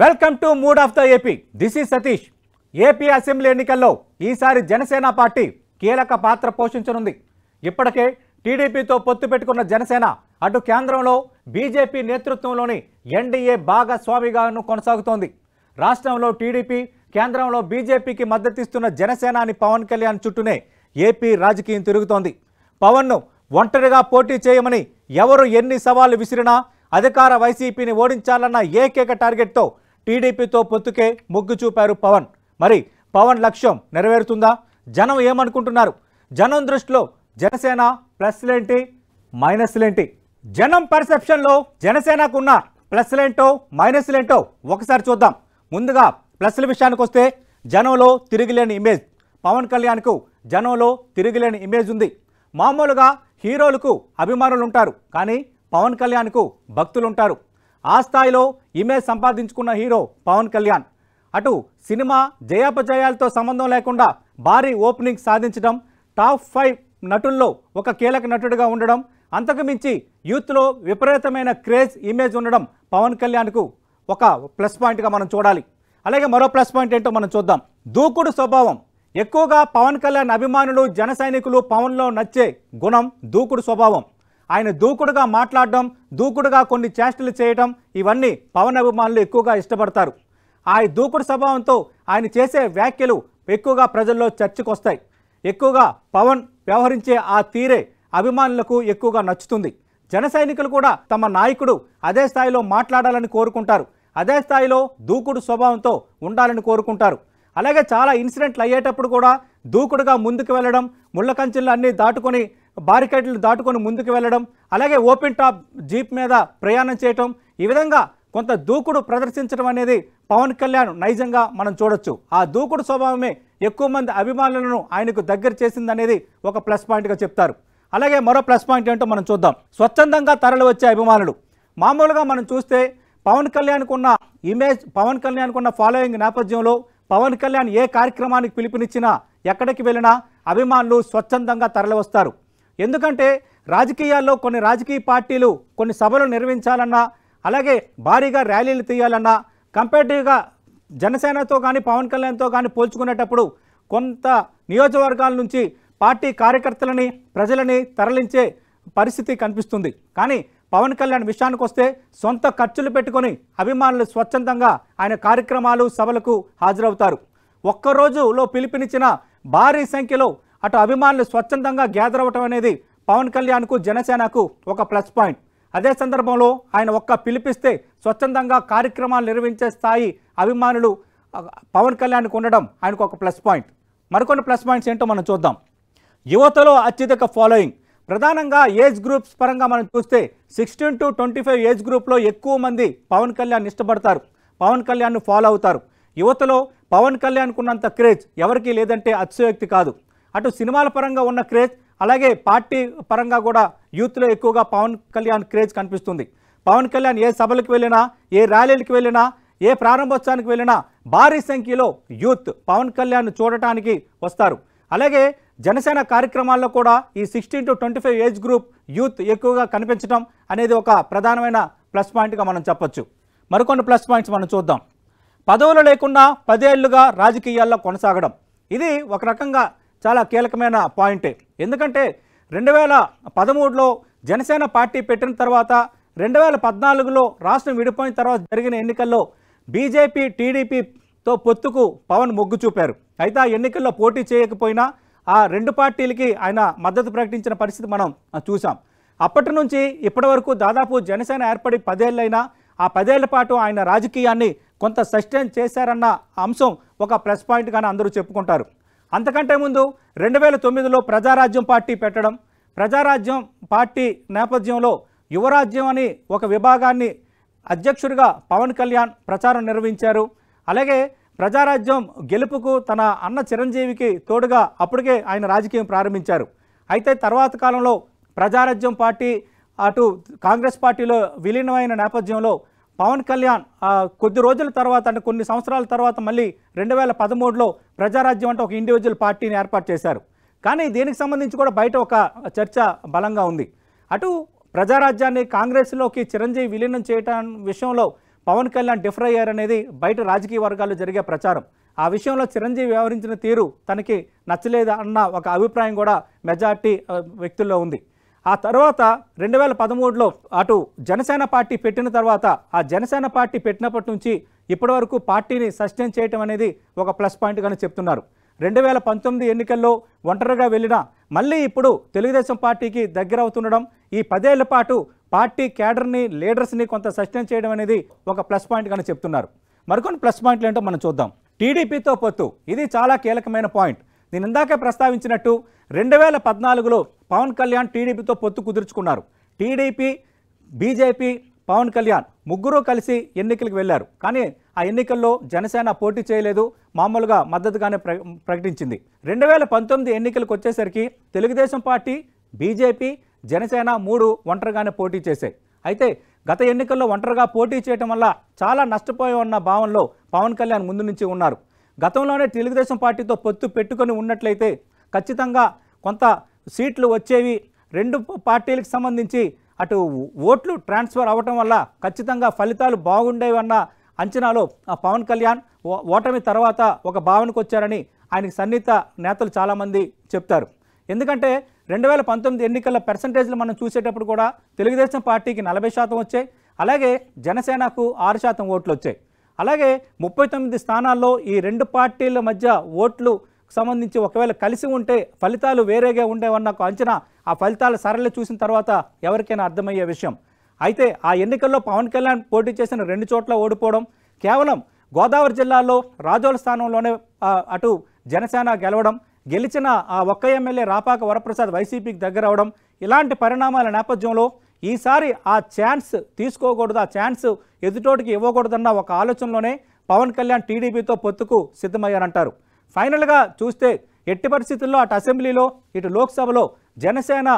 Welcome to mood of the AP. This is Satish. AP assembly ఎన్నికల్లో ఈసారి Janasena party కీలక పాత్ర పోషించనుంది. ఇప్పటికే టీడీపీతో పొత్తు పెట్టుకున్న జనసేన అటు కేంద్రంలో బీజేపీ నేతృత్వంలోని ఎన్డీఏ భాగస్వామిగాను కొనసాగుతోంది. రాష్ట్రంలో టీడీపీ కేంద్రంలో బీజేపీకి మద్దతిస్తున్న జనసేన అని పవన్ కళ్యాణ్ చుట్టూనే ఏపీ రాజకీయం తిరుగుతోంది. పవన్ను ఒంటరిగా పోటీ చేయమని ఎవరు ఎన్ని సవాళ్ళు విసిరినా అధికార వైసీపీని ఓడించాలన్న ఏకైక టార్గెట్తో టీడీపీతో పొత్తుకే మొగ్గు చూపారు పవన్. మరి పవన్ లక్ష్యం నెరవేరుతుందా? జనం ఏమనుకుంటున్నారు? జనం దృష్టిలో జనసేన ప్లస్లేంటి మైనస్లేంటి? జనం పర్సెప్షన్లో జనసేనకున్న ప్లస్లేంటో మైనస్లేంటో ఒకసారి చూద్దాం. ముందుగా ప్లస్ల విషయానికి వస్తే జనంలో తిరిగిలేని ఇమేజ్. పవన్ కళ్యాణ్కు జనంలో తిరిగిలేని ఇమేజ్ ఉంది. మామూలుగా హీరోలకు అభిమానులు ఉంటారు కానీ పవన్ కళ్యాణ్కు భక్తులుంటారు. ఆ స్థాయిలో ఇమేజ్ సంపాదించుకున్న హీరో పవన్ కళ్యాణ్. అటు సినిమా జయాపజయాలతో సంబంధం లేకుండా భారీ ఓపెనింగ్ సాధించడం టాప్ ఫైవ్ నటుల్లో ఒక కీలక నటుడిగా ఉండడం అంతకు మించి యూత్లో విపరీతమైన క్రేజ్ ఇమేజ్ ఉండడం పవన్ కళ్యాణ్కు ఒక ప్లస్ పాయింట్గా మనం చూడాలి. అలాగే మరో ప్లస్ పాయింట్ ఏంటో మనం చూద్దాం. దూకుడు స్వభావం. ఎక్కువగా పవన్ కళ్యాణ్ అభిమానులు జన సైనికులు పవన్లో నచ్చే గుణం దూకుడు స్వభావం. ఆయన దూకుడుగా మాట్లాడడం దూకుడుగా కొన్ని చేష్టలు చేయడం ఇవన్నీ పవన్ అభిమానులు ఎక్కువగా ఇష్టపడతారు. ఆ దూకుడు స్వభావంతో ఆయన చేసే వ్యాఖ్యలు ఎక్కువగా ప్రజల్లో చర్చకొస్తాయి. ఎక్కువగా పవన్ వ్యవహరించే ఆ తీరే అభిమానులకు ఎక్కువగా నచ్చుతుంది. జన సైనికులు కూడా తమ నాయకుడు అదే స్థాయిలో మాట్లాడాలని కోరుకుంటారు. అదే స్థాయిలో దూకుడు స్వభావంతో ఉండాలని కోరుకుంటారు. అలాగే చాలా ఇన్సిడెంట్లు అయ్యేటప్పుడు కూడా దూకుడుగా ముందుకు వెళ్ళడం ముళ్ళ కంచెలు అన్నీ దాటుకొని బారికేడ్లు దాటుకొని ముందుకు వెళ్ళడం అలాగే ఓపెన్ టాప్ జీప్ మీద ప్రయాణం చేయటం ఈ విధంగా కొంత దూకుడు ప్రదర్శించడం అనేది పవన్ కళ్యాణ్ నైజంగా మనం చూడొచ్చు. ఆ దూకుడు స్వభావమే ఎక్కువ మంది అభిమానులను ఆయనకు దగ్గర చేసిందనేది ఒక ప్లస్ పాయింట్గా చెప్తారు. అలాగే మరో ప్లస్ పాయింట్ ఏంటో మనం చూద్దాం. స్వచ్ఛందంగా తరలి వచ్చే అభిమానులు. మామూలుగా మనం చూస్తే పవన్ కళ్యాణ్కున్న ఇమేజ్ పవన్ కళ్యాణ్కున్న ఫాలోయింగ్ నేపథ్యంలో పవన్ కళ్యాణ్ ఏ కార్యక్రమానికి పిలుపునిచ్చినా ఎక్కడికి వెళ్ళినా అభిమానులు స్వచ్ఛందంగా తరలి వస్తారు. ఎందుకంటే రాజకీయాల్లో కొన్ని రాజకీయ పార్టీలు కొన్ని సభలు నిర్వహించాలన్నా అలాగే భారీగా ర్యాలీలు తీయాలన్నా కంపేటివ్గా జనసేనతో కానీ పవన్ కళ్యాణ్తో కానీ పోల్చుకునేటప్పుడు కొంత నియోజకవర్గాల నుంచి పార్టీ కార్యకర్తలని ప్రజలని తరలించే పరిస్థితి కనిపిస్తుంది. కానీ పవన్ కళ్యాణ్ విషయానికి వస్తే సొంత ఖర్చులు పెట్టుకొని అభిమానులు స్వచ్ఛందంగా ఆయన కార్యక్రమాలు సభలకు హాజరవుతారు. ఒక్కరోజులో పిలుపునిచ్చిన భారీ సంఖ్యలో అటు అభిమానులు స్వచ్ఛందంగా గ్యాదర్ అవ్వటం అనేది పవన్ కళ్యాణ్కు జనసేనకు ఒక ప్లస్ పాయింట్. అదే సందర్భంలో ఆయన ఒక్క పిలిపిస్తే స్వచ్ఛందంగా కార్యక్రమాలు నిర్వహించే స్థాయి అభిమానులు పవన్ కళ్యాణ్కు ఉండడం ఆయనకు ఒక ప్లస్ పాయింట్. మరికొన్ని ప్లస్ పాయింట్స్ ఏంటో మనం చూద్దాం. యువతలో అత్యధిక ఫాలోయింగ్. ప్రధానంగా ఏజ్ గ్రూప్స్ పరంగా మనం చూస్తే sixteen to twenty five age గ్రూప్లో ఎక్కువ మంది పవన్ కళ్యాణ్ ఇష్టపడతారు. పవన్ కళ్యాణ్ను ఫాలో అవుతారు. యువతలో పవన్ కళ్యాణ్కు ఉన్నంత క్రేజ్ ఎవరికీ లేదంటే అతిశయోక్తి కాదు. అటు సినిమాల పరంగా ఉన్న క్రేజ్ అలాగే పార్టీ పరంగా కూడా యూత్లో ఎక్కువగా పవన్ కళ్యాణ్ క్రేజ్ కనిపిస్తుంది. పవన్ కళ్యాణ్ ఏ సభలకు వెళ్ళినా ఏ ర్యాలీలకు వెళ్ళినా ఏ ప్రారంభోత్సవానికి వెళ్ళినా భారీ సంఖ్యలో యూత్ పవన్ కళ్యాణ్ చూడటానికి వస్తారు. అలాగే జనసేన కార్యక్రమాల్లో కూడా ఈ sixteen to twenty five age group youth ఎక్కువగా కనిపించడం అనేది ఒక ప్రధానమైన ప్లస్ పాయింట్గా మనం చెప్పొచ్చు. మరికొన్ని ప్లస్ పాయింట్స్ మనం చూద్దాం. పదవులు లేకుండా పదేళ్ళుగా రాజకీయాల్లో కొనసాగడం. ఇది ఒక రకంగా చాలా కీలకమైన పాయింటే. ఎందుకంటే రెండు వేల పదమూడులో జనసేన పార్టీ పెట్టిన తర్వాత రెండు వేల పద్నాలుగులో రాష్ట్రం విడిపోయిన తర్వాత జరిగిన ఎన్నికల్లో బీజేపీ టీడీపీతో పొత్తుకు పవన్ మొగ్గు చూపారు. అయితే ఆ ఎన్నికల్లో పోటీ చేయకపోయినా ఆ రెండు పార్టీలకి ఆయన మద్దతు ప్రకటించిన పరిస్థితి మనం చూసాం అప్పటి నుంచి ఇప్పటి వరకు దాదాపు జనసేన ఏర్పడి పదేళ్ళైనా ఆ పదేళ్ళ పాటు ఆయన రాజకీయాన్ని కొంత సస్టైన్ చేశారన్న అంశం ఒక ప్లస్ పాయింట్గానే అందరూ చెప్పుకుంటారు. అంతకంటే ముందు రెండు వేల తొమ్మిదిలో ప్రజారాజ్యం పార్టీ పెట్టడం ప్రజారాజ్యం పార్టీ నేపథ్యంలో యువరాజ్యం అని ఒక విభాగాన్ని అధ్యక్షుడిగా పవన్ కళ్యాణ్ ప్రచారం నిర్వహించారు. అలాగే ప్రజారాజ్యం గెలుపుకు తన అన్న చిరంజీవికి తోడుగా అప్పటికే ఆయన రాజకీయం ప్రారంభించారు. అయితే తర్వాత కాలంలో ప్రజారాజ్యం పార్టీ అటు కాంగ్రెస్ పార్టీలో విలీనమైన నేపథ్యంలో పవన్ కళ్యాణ్ కొద్ది రోజుల తర్వాత అంటే కొన్ని సంవత్సరాల తర్వాత మళ్ళీ రెండు వేల పదమూడులో ప్రజారాజ్యం అంటే ఒక ఇండివిజువల్ పార్టీని ఏర్పాటు చేశారు. కానీ దీనికి సంబంధించి కూడా బయట ఒక చర్చ బలంగా ఉంది. అటు ప్రజారాజ్యాన్ని కాంగ్రెస్లోకి చిరంజీవి విలీనం చేయటం విషయంలో పవన్ కళ్యాణ్ డిఫర్ అయ్యారనేది బయట రాజకీయ వర్గాల్లో జరిగే ప్రచారం. ఆ విషయంలో చిరంజీవి వ్యవహరించిన తీరు తనకి నచ్చలేదు అన్న ఒక అభిప్రాయం కూడా మెజార్టీ వ్యక్తుల్లో ఉంది. ఆ తర్వాత రెండు వేల పదమూడులో అటు జనసేన పార్టీ పెట్టిన తర్వాత ఆ జనసేన పార్టీ పెట్టినప్పటి నుంచి ఇప్పటి వరకు పార్టీని సస్టైన్ చేయటం అనేది ఒక ప్లస్ పాయింట్గానే చెప్తున్నారు. రెండు వేల పంతొమ్మిది ఎన్నికల్లో ఒంటరిగా వెళ్ళిన మళ్ళీ ఇప్పుడు తెలుగుదేశం పార్టీకి దగ్గర అవుతుండడం ఈ పదేళ్ళ పాటు పార్టీ క్యాడర్ని లీడర్స్ని కొంత సస్టైన్ చేయడం అనేది ఒక ప్లస్ పాయింట్గానే చెప్తున్నారు. మరికొన్ని ప్లస్ పాయింట్లు ఏంటో మనం చూద్దాం. టీడీపీతో పొత్తు ఇది చాలా కీలకమైన పాయింట్. నేను ఇందాకే ప్రస్తావించినట్టు రెండు వేల పద్నాలుగులో పవన్ కళ్యాణ్ టీడీపీతో పొత్తు కుదుర్చుకున్నారు. టీడీపీ బీజేపీ పవన్ కళ్యాణ్ ముగ్గురు కలిసి ఎన్నికలకు వెళ్ళారు. కానీ ఆ ఎన్నికల్లో జనసేన పోటీ చేయలేదు. మామూలుగా మద్దతుగానే ప్ర ప్రకటించింది. రెండు వేల పంతొమ్మిది ఎన్నికలకు వచ్చేసరికి తెలుగుదేశం పార్టీ బీజేపీ జనసేన మూడు ఒంటరిగానే పోటీ చేశాయి. అయితే గత ఎన్నికల్లో ఒంటరిగా పోటీ చేయడం వల్ల చాలా నష్టపోయి ఉన్న భావనలో పవన్ కళ్యాణ్ ముందు నుంచి ఉన్నారు. గతంలోనే తెలుగుదేశం పార్టీతో పొత్తు పెట్టుకొని ఉన్నట్లయితే ఖచ్చితంగా కొంత సీట్లు వచ్చేవి రెండు పార్టీలకు సంబంధించి అటు ఓట్లు ట్రాన్స్ఫర్ అవ్వటం వల్ల ఖచ్చితంగా ఫలితాలు బాగుండేవి అన్న అంచనాలో ఆ పవన్ కళ్యాణ్ ఓ- ఓటమి తర్వాత ఒక భావనకు వచ్చారని ఆయనకి సన్నిహిత నేతలు చాలామంది చెప్తారు. ఎందుకంటే రెండు వేల పంతొమ్మిది ఎన్నికల పర్సంటేజ్లు మనం చూసేటప్పుడు కూడా తెలుగుదేశం పార్టీకి నలభై శాతం వచ్చాయి. అలాగే జనసేనకు ఆరు శాతం ఓట్లు వచ్చాయి. అలాగే ముప్పై తొమ్మిది స్థానాల్లో ఈ రెండు పార్టీల మధ్య ఓట్లు సంబంధించి ఒకవేళ కలిసి ఉంటే ఫలితాలు వేరేగా ఉండేవన్న ఒక అంచనా. ఆ ఫలితాల సరళి చూసిన తర్వాత ఎవరికైనా అర్థమయ్యే విషయం. అయితే ఆ ఎన్నికల్లో పవన్ కళ్యాణ్ పోటీ చేసిన రెండు చోట్ల ఓడిపోవడం కేవలం గోదావరి జిల్లాలో రాజోల స్థానంలోనే అటు జనసేన గెలవడం గెలిచిన ఆ ఒక్క ఎమ్మెల్యే రాపాక వరప్రసాద్ వైసీపీకి దగ్గర అవడం ఇలాంటి పరిణామాల నేపథ్యంలో ఈసారి ఆ ఛాన్స్ తీసుకోకూడదు ఆ ఛాన్స్ ఎదుటోటికి ఇవ్వకూడదన్న ఒక ఆలోచనలోనే పవన్ కళ్యాణ్ టీడీపీతో పొత్తుకు సిద్ధమయ్యారంటారు. ఫైనల్గా చూస్తే ఎట్టి పరిస్థితుల్లో అటు అసెంబ్లీలో ఇటు లోక్సభలో జనసేన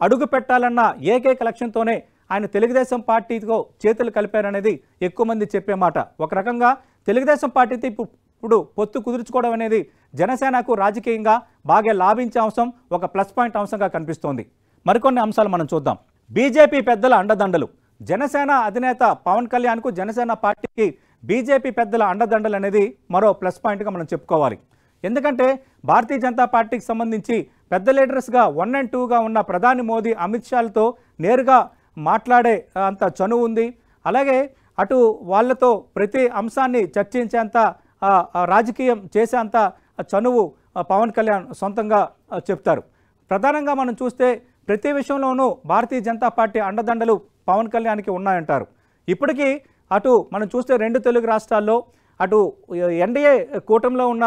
అడుగు పెట్టాలన్న ఏకైక లక్ష్యంతోనే ఆయన తెలుగుదేశం పార్టీతో చేతులు కలిపారనేది ఎక్కువ మంది చెప్పే మాట. ఒక రకంగా తెలుగుదేశం పార్టీతో ఇప్పుడు పొత్తు కుదుర్చుకోవడం అనేది జనసేనకు రాజకీయంగా బాగా లాభించే అంశం ఒక ప్లస్ పాయింట్ అంశంగా కనిపిస్తోంది. మరికొన్ని అంశాలు మనం చూద్దాం. బీజేపీ పెద్దల అండదండలు. జనసేన అధినేత పవన్ కళ్యాణ్కు జనసేన పార్టీకి బీజేపీ పెద్దల అండదండలు అనేది మరో ప్లస్ పాయింట్గా మనం చెప్పుకోవాలి. ఎందుకంటే భారతీయ జనతా పార్టీకి సంబంధించి పెద్ద లీడర్స్గా వన్ అండ్ టూగా ఉన్న ప్రధాని మోదీ అమిత్ షాలతో నేరుగా మాట్లాడే అంత చనువు ఉంది. అలాగే అటు వాళ్ళతో ప్రతి అంశాన్ని చర్చించేంత రాజకీయం చేసేంత చనువు పవన్ కళ్యాణ్ సొంతంగా చెప్తారు. ప్రధానంగా మనం చూస్తే ప్రతి విషయంలోనూ భారతీయ జనతా పార్టీ అండదండలు పవన్ కళ్యాణ్కి ఉన్నాయంటారు. ఇప్పటికీ అటు మనం చూస్తే రెండు తెలుగు రాష్ట్రాల్లో అటు ఎన్డీఏ కూటమిలో ఉన్న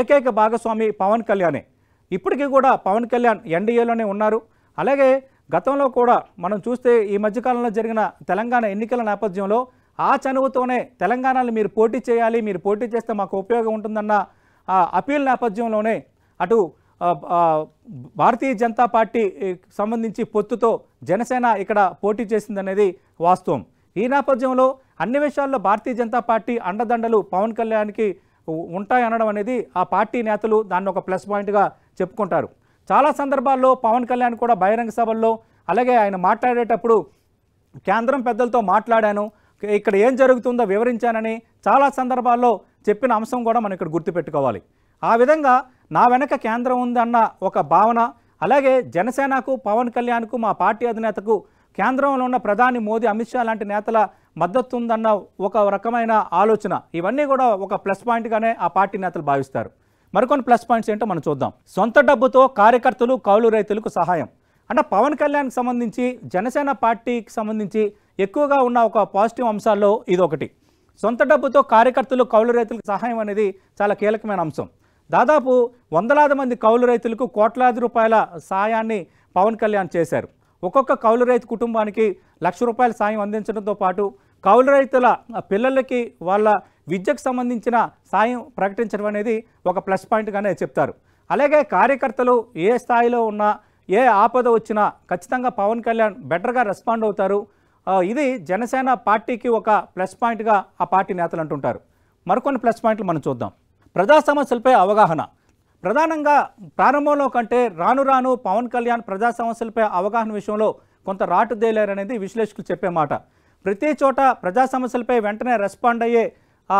ఏకైక భాగస్వామి పవన్ కళ్యాణే. ఇప్పటికీ కూడా పవన్ కళ్యాణ్ ఎన్డీఏలోనే ఉన్నారు. అలాగే గతంలో కూడా మనం చూస్తే ఈ మధ్యకాలంలో జరిగిన తెలంగాణ ఎన్నికల నేపథ్యంలో ఆ చనువుతోనే తెలంగాణలో మీరు పోటీ చేయాలి మీరు పోటీ చేస్తే మాకు ఉపయోగం ఉంటుందన్న ఆ అపీల్ నేపథ్యంలోనే అటు భారతీయ జనతా పార్టీ సంబంధించి పొత్తుతో జనసేన ఇక్కడ పోటీ చేసిందనేది వాస్తవం. ఈ నేపథ్యంలో అన్ని విషయాల్లో భారతీయ జనతా పార్టీ అండదండలు పవన్ కళ్యాణ్కి ఉంటాయనడం అనేది ఆ పార్టీ నేతలు దాన్ని ఒక ప్లస్ పాయింట్గా చెప్పుకుంటారు. చాలా సందర్భాల్లో పవన్ కళ్యాణ్ కూడా బహిరంగ సభల్లో అలాగే ఆయన మాట్లాడేటప్పుడు కేంద్రం పెద్దలతో మాట్లాడాను ఇక్కడ ఏం జరుగుతుందో వివరించానని చాలా సందర్భాల్లో చెప్పిన అంశం కూడా మనం ఇక్కడ గుర్తుపెట్టుకోవాలి. ఆ విధంగా నా వెనక కేంద్రం ఉందన్న ఒక భావన అలాగే జనసేనకు పవన్ కళ్యాణ్కు మా పార్టీ అధినేతకు కేంద్రంలో ఉన్న ప్రధాని మోదీ అమిత్ షా లాంటి నేతల మద్దతు ఉందన్న ఒక రకమైన ఆలోచన. ఇవన్నీ కూడా ఒక ప్లస్ పాయింట్గానే ఆ పార్టీ నేతలు భావిస్తారు. మరికొన్ని ప్లస్ పాయింట్స్ ఏంటో మనం చూద్దాం. సొంత డబ్బుతో కార్యకర్తలు కౌలు రైతులకు సహాయం. అంటే పవన్ కళ్యాణ్కి సంబంధించి జనసేన పార్టీకి సంబంధించి ఎక్కువగా ఉన్న ఒక పాజిటివ్ అంశాల్లో ఇది ఒకటి సొంత డబ్బుతో కార్యకర్తలు కౌలు రైతులకు సహాయం అనేది చాలా కీలకమైన అంశం. దాదాపు వందలాది మంది కౌలు రైతులకు కోట్లాది రూపాయల సాయాన్ని పవన్ కళ్యాణ్ చేశారు. ఒక్కొక్క కౌలు రైతు కుటుంబానికి లక్ష రూపాయల సాయం అందించడంతో పాటు కౌలు రైతుల పిల్లలకి వాళ్ళ విద్యకు సంబంధించిన సాయం ప్రకటించడం అనేది ఒక ప్లస్ పాయింట్గానే చెప్తారు. అలాగే కార్యకర్తలు ఏ స్థాయిలో ఉన్నా ఏ ఆపద వచ్చినా ఖచ్చితంగా పవన్ కళ్యాణ్ బెటర్గా రెస్పాండ్ అవుతారు. ఇది జనసేన పార్టీకి ఒక ప్లస్ పాయింట్గా ఆ పార్టీ నేతలు అంటుంటారు. మరికొన్ని ప్లస్ పాయింట్లు మనం చూద్దాం. ప్రజా సమస్యలపై అవగాహన. ప్రధానంగా ప్రారంభంలో కంటే రాను రాను పవన్ కళ్యాణ్ ప్రజా సమస్యలపై అవగాహన విషయంలో కొంత రాటు అనేది విశ్లేషకులు చెప్పే మాట. ప్రతి చోట ప్రజా సమస్యలపై వెంటనే రెస్పాండ్ అయ్యే ఆ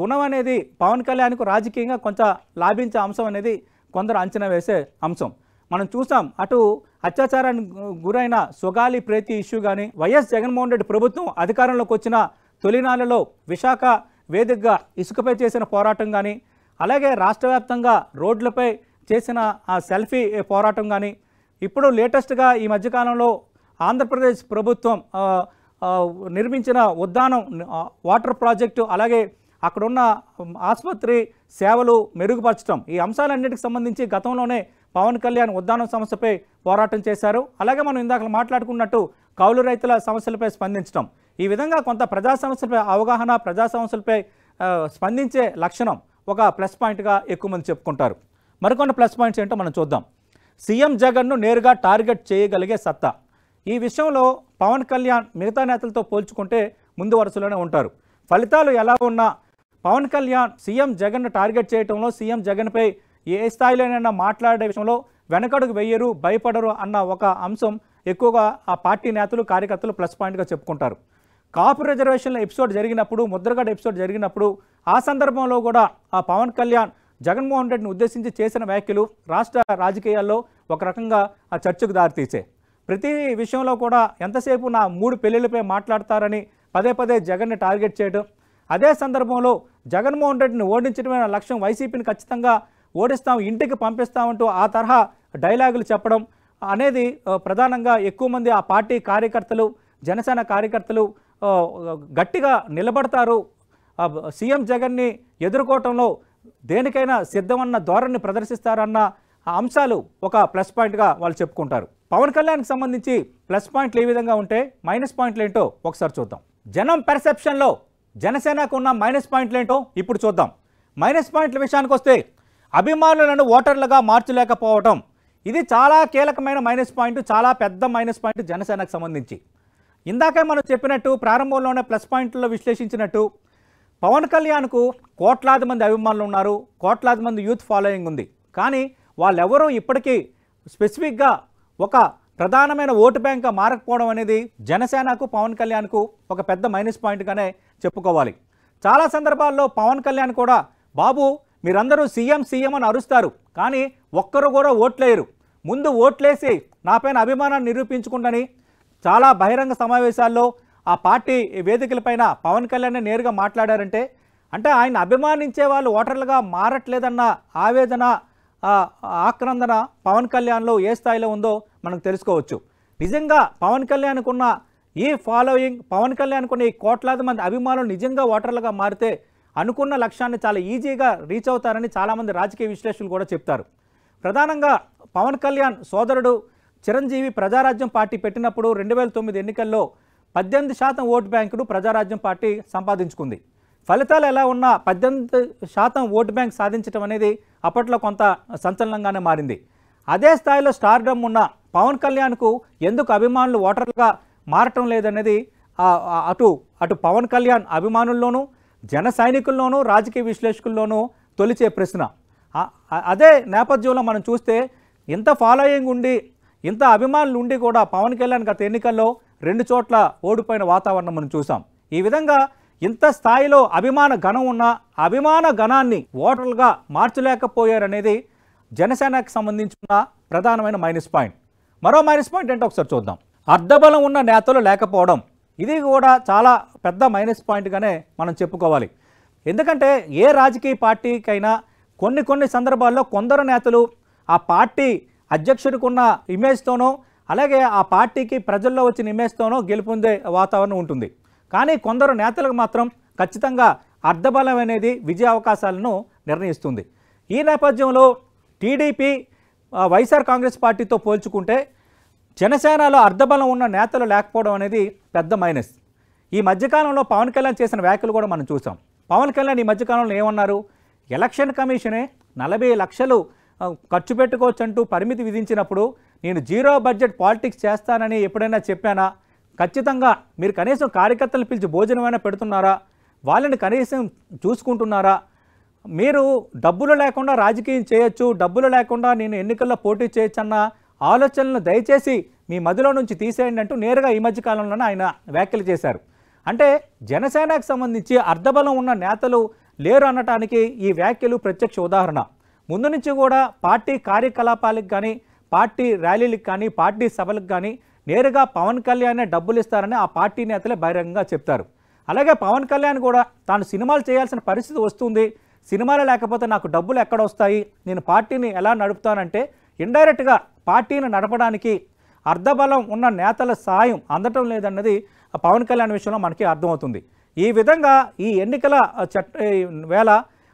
గుణం అనేది పవన్ కళ్యాణ్కు రాజకీయంగా కొంత లాభించే అంశం అనేది కొందరు అంచనా వేసే అంశం. మనం చూసాం అటు అత్యాచారానికి గురైన సొగాలి ప్రేతి ఇష్యూ కానీ వైఎస్ జగన్మోహన్ రెడ్డి ప్రభుత్వం అధికారంలోకి వచ్చిన తొలినాళ్ళలో విశాఖ వేదికగా ఇసుకపై చేసిన పోరాటం కానీ అలాగే రాష్ట్ర వ్యాప్తంగా రోడ్లపై చేసిన ఆ సెల్ఫీ పోరాటం కానీ ఇప్పుడు లేటెస్ట్గా ఈ మధ్యకాలంలో ఆంధ్రప్రదేశ్ ప్రభుత్వం నిర్మించిన ఉద్దానం వాటర్ ప్రాజెక్టు అలాగే అక్కడున్న ఆసుపత్రి సేవలు మెరుగుపరచడం ఈ అంశాలన్నిటికి సంబంధించి గతంలోనే పవన్ కళ్యాణ్ ఉద్దానం సమస్యపై పోరాటం చేశారు. అలాగే మనం ఇందాక మాట్లాడుకున్నట్టు కౌలు రైతుల సమస్యలపై స్పందించడం ఈ విధంగా కొంత ప్రజా సమస్యలపై అవగాహన ప్రజా సమస్యలపై స్పందించే లక్షణం ఒక ప్లస్ పాయింట్గా ఎక్కువ మంది చెప్పుకుంటారు. మరికొన్ని ప్లస్ పాయింట్స్ ఏంటో మనం చూద్దాం. సీఎం జగన్ను నేరుగా టార్గెట్ చేయగలిగే సత్తా. ఈ విషయంలో పవన్ కళ్యాణ్ మిగతా నేతలతో పోల్చుకుంటే ముందు వరుసలోనే ఉంటారు. ఫలితాలు ఎలా ఉన్నా పవన్ కళ్యాణ్ సీఎం జగన్ను టార్గెట్ చేయడంలో సీఎం జగన్పై ఏ స్థాయిలోనైనా మాట్లాడే విషయంలో వెనకడుగు వెయ్యరు భయపడరు అన్న ఒక అంశం ఎక్కువగా ఆ పార్టీ నేతలు కార్యకర్తలు ప్లస్ పాయింట్గా చెప్పుకుంటారు. కాపు రిజర్వేషన్ల ఎపిసోడ్ జరిగినప్పుడు ముద్రగడ ఎపిసోడ్ జరిగినప్పుడు ఆ సందర్భంలో కూడా ఆ పవన్ కళ్యాణ్ జగన్మోహన్ రెడ్డిని ఉద్దేశించి చేసిన వ్యాఖ్యలు రాష్ట్ర రాజకీయాల్లో ఒక రకంగా ఆ చర్చకు దారితీసాయి ప్రతి విషయంలో కూడా ఎంతసేపు నా మూడు పెళ్ళిళ్ళపై మాట్లాడతారని పదే పదే జగన్ని టార్గెట్ చేయడం అదే సందర్భంలో జగన్మోహన్ రెడ్డిని ఓడించడమైన లక్ష్యం వైసీపీని ఖచ్చితంగా ఓడిస్తాం ఇంటికి పంపిస్తామంటూ ఆ తరహా డైలాగులు చెప్పడం అనేది ప్రధానంగా ఎక్కువ మంది ఆ పార్టీ కార్యకర్తలు జనసేన కార్యకర్తలు గట్టిగా నిలబడతారు సీఎం జగన్ని ఎదుర్కోవటంలో దేనికైనా సిద్ధమన్న ధోరణి ప్రదర్శిస్తారన్న ఆ అంశాలు ఒక ప్లస్ పాయింట్గా వాళ్ళు చెప్పుకుంటారు. పవన్ కళ్యాణ్కి సంబంధించి ప్లస్ పాయింట్లు ఏ విధంగా ఉంటే మైనస్ పాయింట్లు ఏంటో ఒకసారి చూద్దాం. జనం పెర్సెప్షన్లో జనసేనకు ఉన్న మైనస్ పాయింట్లు ఏంటో ఇప్పుడు చూద్దాం. మైనస్ పాయింట్ల విషయానికి వస్తే అభిమానులను ఓటర్లుగా మార్చలేకపోవటం ఇది చాలా కీలకమైన మైనస్ పాయింట్ చాలా పెద్ద మైనస్ పాయింట్ జనసేనకు సంబంధించి. ఇందాకే మనం చెప్పినట్టు ప్రారంభంలోనే ప్లస్ పాయింట్లో విశ్లేషించినట్టు పవన్ కళ్యాణ్కు కోట్లాది మంది అభిమానులు ఉన్నారు కోట్లాది మంది యూత్ ఫాలోయింగ్ ఉంది. కానీ వాళ్ళెవరూ ఇప్పటికీ స్పెసిఫిక్గా ఒక ప్రధానమైన ఓటు బ్యాంక్గా మారకపోవడం అనేది జనసేనకు పవన్ కళ్యాణ్కు ఒక పెద్ద మైనస్ పాయింట్గానే చెప్పుకోవాలి. చాలా సందర్భాల్లో పవన్ కళ్యాణ్ కూడా బాబు మీరందరూ సీఎం సీఎం అని అరుస్తారు కానీ ఒక్కరు కూడా ఓట్లేయరు. ముందు ఓట్లేసి నాపైన అభిమానాన్ని నిరూపించుకుంటని చాలా బహిరంగ సమావేశాల్లో ఆ పార్టీ వేదికలపైన పవన్ కళ్యాణ్ నేరుగా మాట్లాడారంటే అంటే ఆయన అభిమానించే వాళ్ళు ఓటర్లుగా మారట్లేదన్న ఆవేదన ఆక్రందన పవన్ కళ్యాణ్లో ఏ స్థాయిలో ఉందో మనకు తెలుసుకోవచ్చు. నిజంగా పవన్ కళ్యాణ్కున్న ఈ ఫాలోయింగ్ పవన్ కళ్యాణ్కున్న ఈ కోట్లాది మంది అభిమానులు నిజంగా ఓటర్లుగా మారితే అనుకున్న లక్ష్యాన్ని చాలా ఈజీగా రీచ్ అవుతారని చాలామంది రాజకీయ విశ్లేషకులు కూడా చెప్తారు. ప్రధానంగా పవన్ కళ్యాణ్ సోదరుడు చిరంజీవి ప్రజారాజ్యం పార్టీ పెట్టినప్పుడు రెండు వేల తొమ్మిది ఎన్నికల్లో పద్దెనిమిది శాతం ఓటు బ్యాంకును ప్రజారాజ్యం పార్టీ సంపాదించుకుంది. ఫలితాలు ఎలా ఉన్నా పద్దెనిమిది శాతం ఓటు బ్యాంక్ సాధించడం అనేది అప్పట్లో కొంత సంచలనంగానే మారింది. అదే స్థాయిలో స్టార్డమ్ ఉన్న పవన్ కళ్యాణ్కు ఎందుకు అభిమానులు ఓటర్లుగా మారటం లేదనేది అటు అటు పవన్ కళ్యాణ్ అభిమానుల్లోనూ జన సైనికుల్లోనూ రాజకీయ విశ్లేషకుల్లోనూ తొలిచే ప్రశ్న. అదే నేపథ్యంలో మనం చూస్తే ఇంత ఫాలోయింగ్ ఉండి ఇంత అభిమానులు ఉండి కూడా పవన్ కళ్యాణ్ గత ఎన్నికల్లో రెండు చోట్ల ఓడిపోయిన వాతావరణం మనం చూసాం. ఈ విధంగా ఇంత స్థాయిలో అభిమాన ఘనం ఉన్న అభిమాన గణాన్ని ఓటర్లుగా మార్చలేకపోయారనేది జనసేనకు సంబంధించిన ప్రధానమైన మైనస్ పాయింట్. మరో మైనస్ పాయింట్ ఏంటో ఒకసారి చూద్దాం. అర్ధబలం ఉన్న నేతలు లేకపోవడం ఇది కూడా చాలా పెద్ద మైనస్ పాయింట్గానే మనం చెప్పుకోవాలి. ఎందుకంటే ఏ రాజకీయ పార్టీకైనా కొన్ని కొన్ని సందర్భాల్లో కొందరు నేతలు ఆ పార్టీ అధ్యక్షుడికి ఉన్న ఇమేజ్తోనో అలాగే ఆ పార్టీకి ప్రజల్లో వచ్చిన ఇమేజ్తోనో గెలుపొందే వాతావరణం ఉంటుంది. కానీ కొందరు నేతలకు మాత్రం ఖచ్చితంగా అర్ధబలం అనేది విజయ అవకాశాలను నిర్ణయిస్తుంది. ఈ నేపథ్యంలో టీడీపీ వైఎస్ఆర్ కాంగ్రెస్ పార్టీతో పోల్చుకుంటే జనసేనలో అర్ధబలం ఉన్న నేతలు లేకపోవడం అనేది పెద్ద మైనస్. ఈ మధ్యకాలంలో పవన్ కళ్యాణ్ చేసిన వ్యాఖ్యలు కూడా మనం చూసాం. పవన్ కళ్యాణ్ ఈ మధ్యకాలంలో ఏమన్నారు? ఎలక్షన్ కమిషనే నలభై లక్షలు ఖర్చు పెట్టుకోవచ్చు అంటూ పరిమితి విధించినప్పుడు నేను జీరో బడ్జెట్ పాలిటిక్స్ చేస్తానని ఎప్పుడైనా చెప్పానా? ఖచ్చితంగా. మీరు కనీసం కార్యకర్తలు పిలిచి భోజనమైనా పెడుతున్నారా? వాళ్ళని కనీసం చూసుకుంటున్నారా? మీరు డబ్బులు లేకుండా రాజకీయం చేయొచ్చు డబ్బులు లేకుండా నేను ఎన్నికల్లో పోటీ చేయొచ్చు అన్న ఆలోచనలను దయచేసి మీ మదిలో నుంచి తీసేయండి అంటూ నేరుగా ఈ మధ్య కాలంలోనే ఆయన వ్యాఖ్యలు చేశారు. అంటే జనసేనకు సంబంధించి అర్ధబలం ఉన్న నేతలు లేరు అనటానికి ఈ వ్యాఖ్యలు ప్రత్యక్ష ఉదాహరణ. ముందు నుంచి కూడా పార్టీ కార్యకలాపాలకు కానీ పార్టీ ర్యాలీలకు కానీ పార్టీ సభలకు కానీ నేరుగా పవన్ కళ్యాణ్ డబ్బులు ఇస్తారని ఆ పార్టీ నేతలే బహిరంగంగా చెప్తారు. అలాగే పవన్ కళ్యాణ్ కూడా తాను సినిమాలు చేయాల్సిన పరిస్థితి వస్తుంది. సినిమాలు లేకపోతే నాకు డబ్బులు ఎక్కడ వస్తాయి? నేను పార్టీని ఎలా నడుపుతానంటే ఇండైరెక్ట్గా పార్టీని నడపడానికి అర్ధబలం ఉన్న నేతల సాయం అందటం లేదన్నది పవన్ కళ్యాణ్ విషయంలో మనకి అర్థమవుతుంది. ఈ విధంగా ఈ ఎన్నికల చట్ట వేళ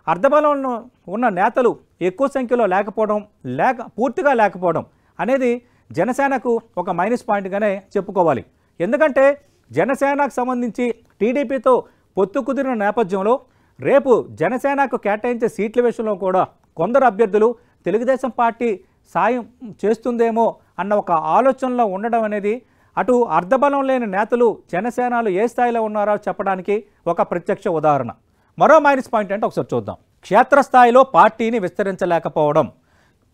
అర్ధబలంలో ఉన్న నేతలు ఎక్కువ సంఖ్యలో లేకపోవడం లేక పూర్తిగా లేకపోవడం అనేది జనసేనకు ఒక మైనస్ పాయింట్గానే చెప్పుకోవాలి. ఎందుకంటే జనసేనకు సంబంధించి టీడీపీతో పొత్తు కుదిరిన నేపథ్యంలో రేపు జనసేనకు కేటాయించే సీట్ల విషయంలో కూడా కొందరు అభ్యర్థులు తెలుగుదేశం పార్టీ సాయం చేస్తుందేమో అన్న ఒక ఆలోచనలో ఉండడం అనేది అటు అర్ధబలం లేని నేతలు జనసేనలు ఏ స్థాయిలో ఉన్నారో చెప్పడానికి ఒక ప్రత్యక్ష ఉదాహరణ. మరో మైనస్ పాయింట్ అంటే ఒకసారి చూద్దాం. క్షేత్రస్థాయిలో పార్టీని విస్తరించలేకపోవడం.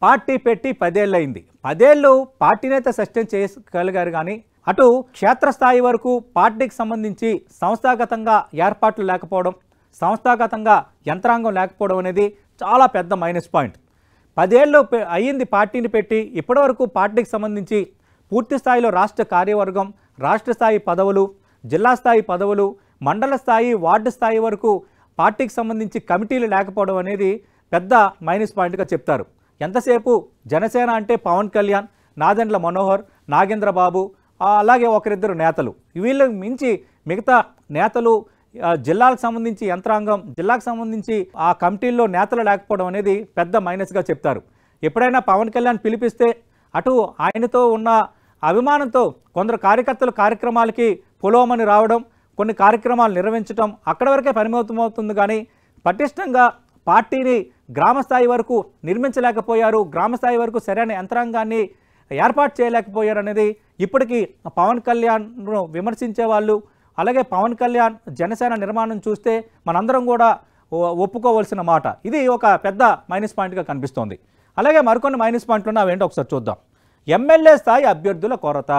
పార్టీ పెట్టి పదేళ్ళయింది. పదేళ్ళు పార్టీని అయితే సస్టైన్ చేయగలిగారు కానీ అటు క్షేత్రస్థాయి వరకు పార్టీకి సంబంధించి సంస్థాగతంగా ఏర్పాట్లు లేకపోవడం సంస్థాగతంగా యంత్రాంగం లేకపోవడం అనేది చాలా పెద్ద మైనస్ పాయింట్ పదేళ్ళు అయ్యింది పార్టీని పెట్టి ఇప్పటివరకు పార్టీకి సంబంధించి పూర్తి స్థాయిలో రాష్ట్ర కార్యవర్గం రాష్ట్ర స్థాయి పదవులు జిల్లా స్థాయి పదవులు మండల స్థాయి వార్డు స్థాయి వరకు పార్టీకి సంబంధించి కమిటీలు లేకపోవడం అనేది పెద్ద మైనస్ పాయింట్గా చెప్తారు. ఎంతసేపు జనసేన అంటే పవన్ కళ్యాణ్ నాదెండ్ల మనోహర్ నాగేంద్ర బాబు అలాగే ఒకరిద్దరు నేతలు. వీళ్ళకి మించి మిగతా నేతలు జిల్లాలకు సంబంధించి యంత్రాంగం జిల్లాకు సంబంధించి ఆ కమిటీల్లో నేతలు లేకపోవడం అనేది పెద్ద మైనస్గా చెప్తారు. ఎప్పుడైనా పవన్ కళ్యాణ్ పిలిపిస్తే అటు ఆయనతో ఉన్న అభిమానంతో కొందరు కార్యకర్తలు కార్యక్రమాలకి పొలోమని రావడం కొన్ని కార్యక్రమాలు నిర్వహించడం అక్కడ వరకే పరిమితమవుతుంది కానీ పటిష్టంగా పార్టీని గ్రామ స్థాయి వరకు నిర్మించలేకపోయారు గ్రామస్థాయి వరకు సరైన యంత్రాంగాన్ని ఏర్పాటు చేయలేకపోయారు అనేది ఇప్పటికీ పవన్ కళ్యాణ్ను విమర్శించే వాళ్ళు. అలాగే పవన్ కళ్యాణ్ జనసేన నిర్మాణం చూస్తే మనందరం కూడా ఒప్పుకోవాల్సిన మాట. ఇది ఒక పెద్ద మైనస్ పాయింట్గా కనిపిస్తోంది. అలాగే మరికొన్ని మైనస్ పాయింట్లు ఉన్నాయి అవేంటో ఒకసారి చూద్దాం. ఎమ్మెల్యే స్థాయి అభ్యర్థుల కొరత.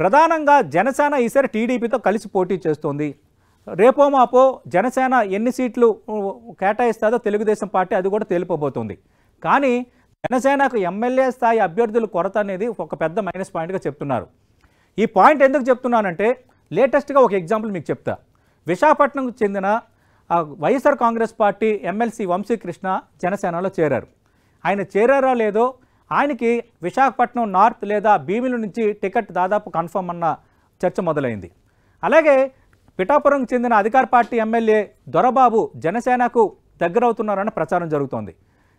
ప్రధానంగా జనసేన ఈసారి టీడీపీతో కలిసి పోటీ చేస్తోంది. రేపో మాపో జనసేన ఎన్ని సీట్లు కేటాయిస్తుందో తెలుగుదేశం పార్టీ అది కూడా తేలిపోబోతుంది. కానీ జనసేనకు ఎమ్మెల్యే స్థాయి అభ్యర్థుల కొరత అనేది ఒక పెద్ద మైనస్ పాయింట్గా చెప్తున్నారు. ఈ పాయింట్ ఎందుకు చెప్తున్నానంటే లేటెస్ట్గా ఒక ఎగ్జాంపుల్ మీకు చెప్తా. విశాఖపట్నంకు చెందిన YSR Congress party MLC Vamsikrishna జనసేనలో చేరారు. ఆయన చేరారా లేదో ఆయనకి విశాఖపట్నం నార్త్ లేదా భీమిల నుంచి టికెట్ దాదాపు కన్ఫర్మ్ అన్న చర్చ మొదలైంది. అలాగే పిఠాపురం చెందిన అధికార పార్టీ ఎమ్మెల్యే దొరబాబు జనసేనకు దగ్గరవుతున్నారన్న ప్రచారం జరుగుతోంది.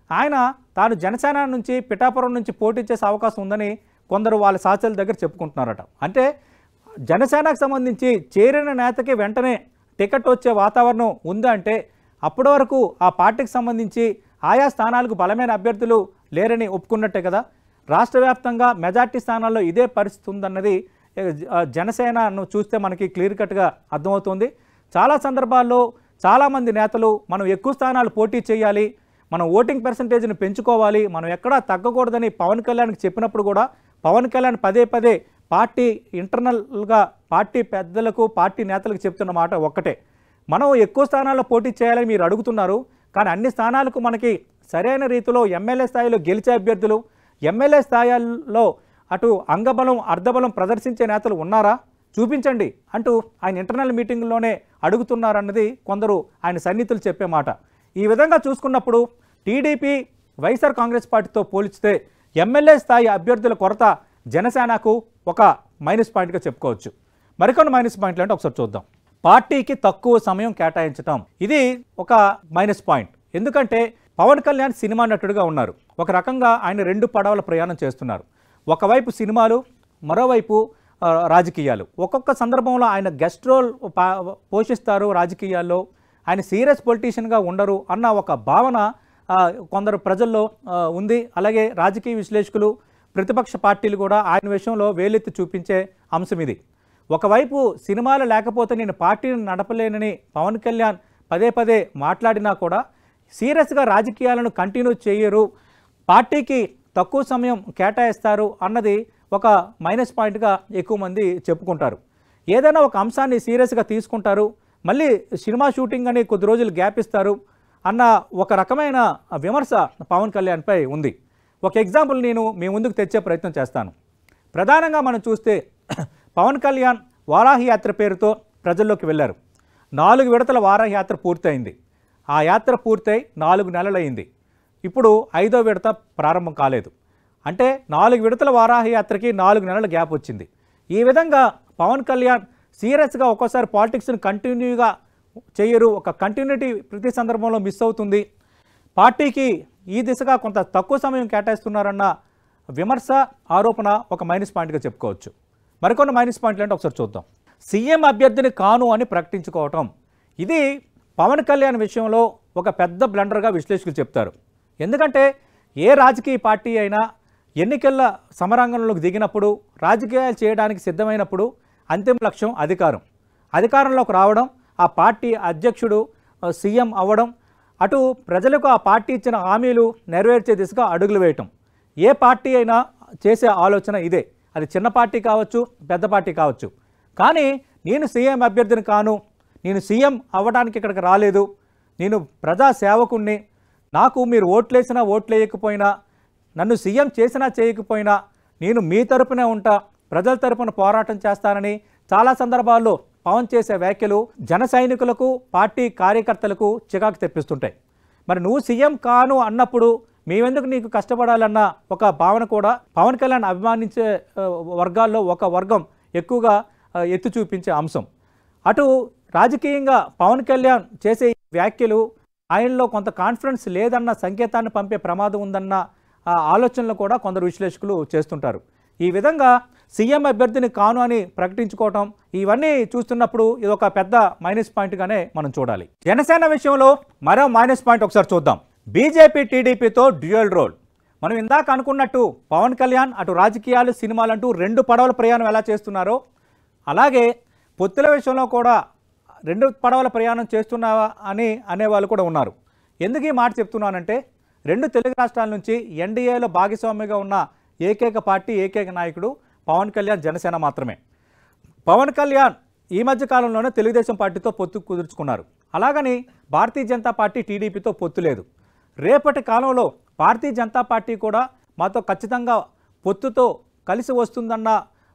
ఆయన తాను జనసేన నుంచి పిఠాపురం నుంచి పోటీ చేసే అవకాశం ఉందని కొందరు వాళ్ళ సాక్షుల దగ్గర చెప్పుకుంటున్నారట. అంటే జనసేనకు సంబంధించి చేరిన నేతకి వెంటనే టికెట్ వచ్చే వాతావరణం ఉందంటే అప్పటి వరకు ఆ పార్టీకి సంబంధించి ఆయా స్థానాలకు బలమైన అభ్యర్థులు లేరని ఒప్పుకున్నట్టే కదా. రాష్ట్ర వ్యాప్తంగా మెజార్టీ స్థానాల్లో ఇదే పరిస్థితి ఉందన్నది జనసేనను చూస్తే మనకి క్లియర్ కట్గా అర్థమవుతుంది. చాలా సందర్భాల్లో చాలామంది నేతలు మనం ఎక్కువ స్థానాలు పోటీ చేయాలి మనం ఓటింగ్ పర్సంటేజ్ని పెంచుకోవాలి మనం ఎక్కడా తగ్గకూడదని పవన్ కళ్యాణ్కి చెప్పినప్పుడు కూడా పవన్ కళ్యాణ్ పదే పదే పార్టీ ఇంటర్నల్గా పార్టీ పెద్దలకు పార్టీ నేతలకు చెప్తున్న మాట ఒక్కటే. మనం ఎక్కువ స్థానాల్లో పోటీ చేయాలని మీరు అడుగుతున్నారు కానీ అన్ని స్థానాలకు మనకి సరైన రీతిలో ఎమ్మెల్యే స్థాయిలో గెలిచే అభ్యర్థులు ఎమ్మెల్యే స్థాయిల్లో అటు అంగబలం అర్ధబలం ప్రదర్శించే నేతలు ఉన్నారా? చూపించండి అంటూ ఆయన ఇంటర్నల్ మీటింగ్లోనే అడుగుతున్నారన్నది కొందరు ఆయన సన్నిహితులు చెప్పే మాట. ఈ విధంగా చూసుకున్నప్పుడు టీడీపీ వైఎస్ఆర్ కాంగ్రెస్ పార్టీతో పోల్చితే ఎమ్మెల్యే స్థాయి అభ్యర్థుల కొరత జనసేనకు ఒక మైనస్ పాయింట్గా చెప్పుకోవచ్చు. మరికొన్ని మైనస్ పాయింట్లు అంటే ఒకసారి చూద్దాం. పార్టీకి తక్కువ సమయం కేటాయించటం. ఇది ఒక మైనస్ పాయింట్. ఎందుకంటే పవన్ కళ్యాణ్ సినిమా నటుడుగా ఉన్నారు. ఒక రకంగా ఆయన రెండు పడవల ప్రయాణం చేస్తున్నారు. ఒకవైపు సినిమాలు మరోవైపు రాజకీయాలు. ఒక్కొక్క సందర్భంలో ఆయన గెస్ట్ రోల్ పా- పోషిస్తారు రాజకీయాల్లో. ఆయన సీరియస్ పొలిటీషియన్గా ఉండరు అన్న ఒక భావన కొందరు ప్రజల్లో ఉంది. అలాగే రాజకీయ విశ్లేషకులు ప్రతిపక్ష పార్టీలు కూడా ఆయన విషయంలో వేలెత్తి చూపించే అంశం ఇది. ఒకవైపు సినిమాలు లేకపోతే నేను పార్టీని నడపలేనని పవన్ కళ్యాణ్ పదే పదే మాట్లాడినా కూడా సీరియస్గా రాజకీయాలను కంటిన్యూ చేయరు. పార్టీకి తక్కువ సమయం కేటాయిస్తారు అన్నది ఒక మైనస్ పాయింట్గా ఎక్కువ మంది చెప్పుకుంటారు. ఏదైనా ఒక అంశాన్ని సీరియస్గా తీసుకుంటారు. మళ్ళీ సినిమా షూటింగ్ అని కొద్ది రోజులు గ్యాప్ ఇస్తారు అన్న ఒక రకమైన విమర్శ పవన్ కళ్యాణ్పై ఉంది. ఒక ఎగ్జాంపుల్ నేను మీ ముందుకు తెచ్చే ప్రయత్నం చేస్తాను. ప్రధానంగా మనం చూస్తే పవన్ కళ్యాణ్ వారాహి యాత్ర పేరుతో ప్రజల్లోకి వెళ్ళారు. నాలుగు విడతల వారాహి యాత్ర పూర్తయింది. ఆ యాత్ర పూర్తయి నాలుగు నెలలైంది ఇప్పుడు ఐదో విడత ప్రారంభం కాలేదు. అంటే నాలుగు విడతల వారాహ యాత్రకి నాలుగు నెలల గ్యాప్ వచ్చింది. ఈ విధంగా పవన్ కళ్యాణ్ సీరియస్గా ఒక్కోసారి పాలిటిక్స్ని కంటిన్యూగా చేయరు. ఒక కంటిన్యూటీ ప్రతి సందర్భంలో మిస్ అవుతుంది. పార్టీకి ఈ దిశగా కొంత తక్కువ సమయం కేటాయిస్తున్నారన్న విమర్శ ఆరోపణ ఒక మైనస్ పాయింట్గా చెప్పుకోవచ్చు. మరికొన్ని మైనస్ పాయింట్లు అంటే ఒకసారి చూద్దాం. సీఎం అభ్యర్థిని కాను అని ప్రకటించుకోవటం. ఇది పవన్ కళ్యాణ్ విషయంలో ఒక పెద్ద బ్లండర్గా విశ్లేషకులు చెప్తారు. ఎందుకంటే ఏ రాజకీయ పార్టీ అయినా ఎన్నికల సమరాంగంలోకి దిగినప్పుడు రాజకీయాలు చేయడానికి సిద్ధమైనప్పుడు అంతిమ లక్ష్యం అధికారం. అధికారంలోకి రావడం ఆ పార్టీ అధ్యక్షుడు సీఎం అవ్వడం అటు ప్రజలకు ఆ పార్టీ ఇచ్చిన హామీలు నెరవేర్చే దిశగా అడుగులు వేయటం. ఏ పార్టీ అయినా చేసే ఆలోచన ఇదే. అది చిన్న పార్టీ కావచ్చు పెద్ద పార్టీ కావచ్చు. కానీ నేను సీఎం అభ్యర్థిని కాను. నేను సీఎం అవ్వడానికి ఇక్కడికి రాలేదు. నేను ప్రజా సేవకుణ్ణి. నాకు మీరు ఓట్లేసినా ఓట్లేయకపోయినా నన్ను సీఎం చేసినా చేయకపోయినా నేను మీ తరపునే ఉంటా. ప్రజల తరపున పోరాటం చేస్తానని చాలా సందర్భాల్లో పవన్ చేసే వ్యాఖ్యలు జన సైనికులకు పార్టీ కార్యకర్తలకు చికాకు తెప్పిస్తుంటాయి. మరి నువ్వు సీఎం కాను అన్నప్పుడు మేమెందుకు నీకు కష్టపడాలన్న ఒక భావన కూడా పవన్ కళ్యాణ్ అభిమానించే వర్గాల్లో ఒక వర్గం ఎక్కువగా ఎత్తు ఎత్తి చూపించే అంశం. అటు రాజకీయంగా పవన్ కళ్యాణ్ చేసే వ్యాఖ్యలు ఆయనలో కొంత కాన్ఫిడెన్స్ లేదన్న సంకేతాన్ని పంపే ప్రమాదం ఉందన్న ఆలోచనలు కూడా కొందరు విశ్లేషకులు చేస్తుంటారు. ఈ విధంగా సీఎం అభ్యర్థిని కాను అని ప్రకటించుకోవటం ఇవన్నీ చూస్తున్నప్పుడు ఇది ఒక పెద్ద మైనస్ పాయింట్గానే మనం చూడాలి. జనసేన విషయంలో మరో మైనస్ పాయింట్ ఒకసారి చూద్దాం. బీజేపీ టీడీపీతో డ్యూయల్ రోల్. మనం ఇందాక అనుకున్నట్టు పవన్ కళ్యాణ్ అటు రాజకీయాలు సినిమాలంటూ రెండు పడవల ప్రయాణం ఎలా చేస్తున్నారో అలాగే పొత్తుల విషయంలో కూడా రెండు పడవల ప్రయాణం చేస్తున్నావా అని అనేవాళ్ళు కూడా ఉన్నారు. ఎందుకు ఈ మాట చెప్తున్నానంటే రెండు తెలుగు రాష్ట్రాల నుంచి ఎన్డీఏలో భాగస్వామిగా ఉన్న ఏకైక పార్టీ ఏకైక నాయకుడు పవన్ కళ్యాణ్ జనసేన మాత్రమే. పవన్ కళ్యాణ్ ఈ మధ్య కాలంలోనే తెలుగుదేశం పార్టీతో పొత్తు కుదుర్చుకున్నారు. అలాగని భారతీయ జనతా పార్టీ టీడీపీతో పొత్తు లేదు. రేపటి కాలంలో భారతీయ జనతా పార్టీ కూడా మాతో ఖచ్చితంగా పొత్తుతో కలిసి వస్తుందన్న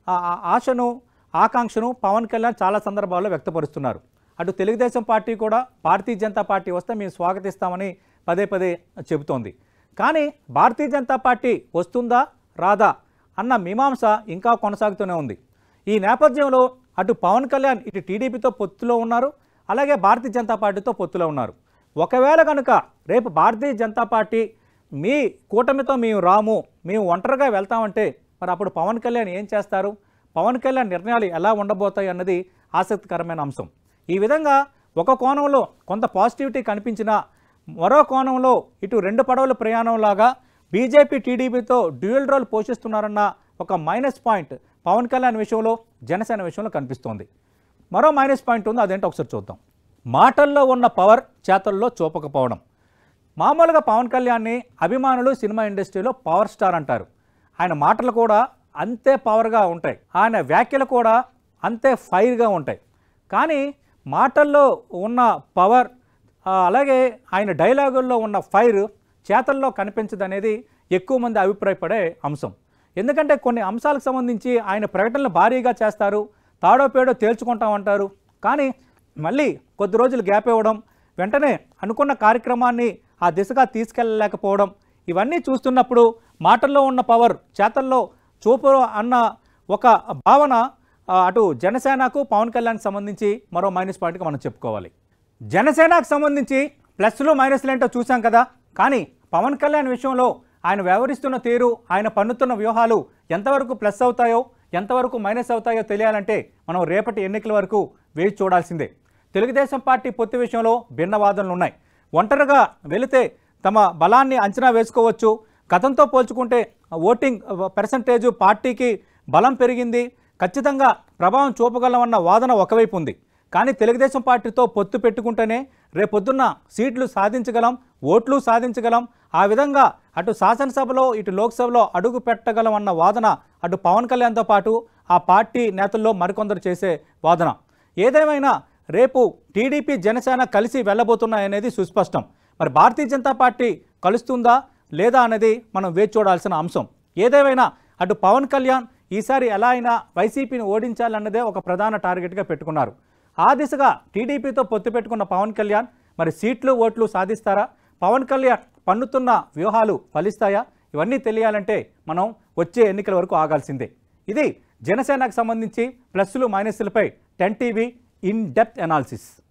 ఆ- ఆశను ఆకాంక్షను పవన్ కళ్యాణ్ చాలా సందర్భాల్లో వ్యక్తపరుస్తున్నారు. అటు తెలుగుదేశం పార్టీ కూడా భారతీయ జనతా పార్టీ వస్తే మేము స్వాగతిస్తామని పదే పదే చెబుతోంది. కానీ భారతీయ జనతా పార్టీ వస్తుందా రాదా అన్న మీమాంస ఇంకా కొనసాగుతూనే ఉంది. ఈ నేపథ్యంలో అటు పవన్ కళ్యాణ్ ఇటు టీడీపీతో పొత్తులో ఉన్నారు అలాగే భారతీయ జనతా పార్టీతో పొత్తులో ఉన్నారు. ఒకవేళ కనుక రేపు భారతీయ జనతా పార్టీ మీ కూటమితో మేము రాము మేము ఒంటరిగా వెళ్తామంటే మరి అప్పుడు పవన్ కళ్యాణ్ ఏం చేస్తారు? పవన్ కళ్యాణ్ నిర్ణయాలు ఎలా ఉండబోతాయి అన్నది ఆసక్తికరమైన అంశం. ఈ విధంగా ఒక కోణంలో కొంత పాజిటివిటీ కనిపించినా మరో కోణంలో ఇటు రెండు పడవల ప్రయాణంలాగా బీజేపీ టీడీపీతో డ్యూయల్ రోల్ పోషిస్తున్నారన్న ఒక మైనస్ పాయింట్ పవన్ కళ్యాణ్ విషయంలో జనసేన విషయంలో కనిపిస్తోంది. మరో మైనస్ పాయింట్ ఉంది అదేంటో ఒకసారి చూద్దాం. మాటల్లో ఉన్న పవర్ చేతల్లో చూపకపోవడం. మామూలుగా పవన్ కళ్యాణ్ని అభిమానులు సినిమా ఇండస్ట్రీలో పవర్ స్టార్ అంటారు. ఆయన మాటలు కూడా అంతే పవర్గా ఉంటాయి. ఆయన వ్యాఖ్యలు కూడా అంతే ఫైర్గా ఉంటాయి. కానీ మాటల్లో ఉన్న పవర్ అలాగే ఆయన డైలాగుల్లో ఉన్న ఫైర్ చేతల్లో కనిపించదనేది ఎక్కువ మంది అభిప్రాయపడే అంశం. ఎందుకంటే కొన్ని అంశాలకు సంబంధించి ఆయన ప్రకటనలు భారీగా చేస్తారు తాడో పేడో తేల్చుకుంటామంటారు. కానీ మళ్ళీ కొద్ది రోజులు గ్యాప్ ఇవ్వడం వెంటనే అనుకున్న కార్యక్రమాన్ని ఆ దిశగా తీసుకెళ్ళలేకపోవడం ఇవన్నీ చూస్తున్నప్పుడు మాటల్లో ఉన్న పవర్ చేతల్లో చూపు అన్న ఒక భావన అటు జనసేనకు పవన్ కళ్యాణ్ సంబంధించి మరో మైనస్ పాయింట్గా మనం చెప్పుకోవాలి. జనసేనకు సంబంధించి ప్లస్లు మైనస్లు ఏంటో చూసాం కదా కానీ పవన్ కళ్యాణ్ విషయంలో ఆయన వ్యవహరిస్తున్న తీరు ఆయన పన్నుతున్న వ్యూహాలు ఎంతవరకు ప్లస్ అవుతాయో ఎంతవరకు మైనస్ అవుతాయో తెలియాలంటే మనం రేపటి ఎన్నికల వరకు వేచి చూడాల్సిందే. తెలుగుదేశం పార్టీ పొత్తు విషయంలో భిన్న వాదనలు ఉన్నాయి ఒంటరిగా వెళితే తమ బలాన్ని అంచనా వేసుకోవచ్చు. గతంతో పోల్చుకుంటే ఓటింగ్ పర్సంటేజ్ పార్టీకి బలం పెరిగింది. ఖచ్చితంగా ప్రభావం చూపగలమన్న వాదన ఒకవైపు ఉంది. కానీ తెలుగుదేశం పార్టీతో పొత్తు పెట్టుకుంటేనే రేపొద్దున్న సీట్లు సాధించగలం ఓట్లు సాధించగలం. ఆ విధంగా అటు శాసనసభలో ఇటు లోక్సభలో అడుగు పెట్టగలం అన్న వాదన అటు పవన్ కళ్యాణ్తో పాటు ఆ పార్టీ నేతల్లో మరికొందరు చేసే వాదన. ఏదేమైనా రేపు టీడీపీ జనసేన కలిసి వెళ్ళబోతున్నాయనేది సుస్పష్టం. మరి భారతీయ జనతా పార్టీ కలుస్తుందా లేదా అనేది మనం వేచి చూడాల్సిన అంశం. ఏదేమైనా అటు పవన్ కళ్యాణ్ ఈసారి ఎలా అయినా వైసీపీని ఓడించాలన్నదే ఒక ప్రధాన టార్గెట్గా పెట్టుకున్నారు. ఆ దిశగా టీడీపీతో పొత్తు పెట్టుకున్న పవన్ కళ్యాణ్ మరి సీట్లు ఓట్లు సాధిస్తారా? పవన్ కళ్యాణ్ పన్నుతున్న వ్యూహాలు ఫలిస్తాయా? ఇవన్నీ తెలియాలంటే మనం వచ్చే ఎన్నికల వరకు ఆగాల్సిందే. ఇది జనసేనకు సంబంధించి ప్లస్లు మైనస్లపై టెన్ టీవీ in-depth analysis.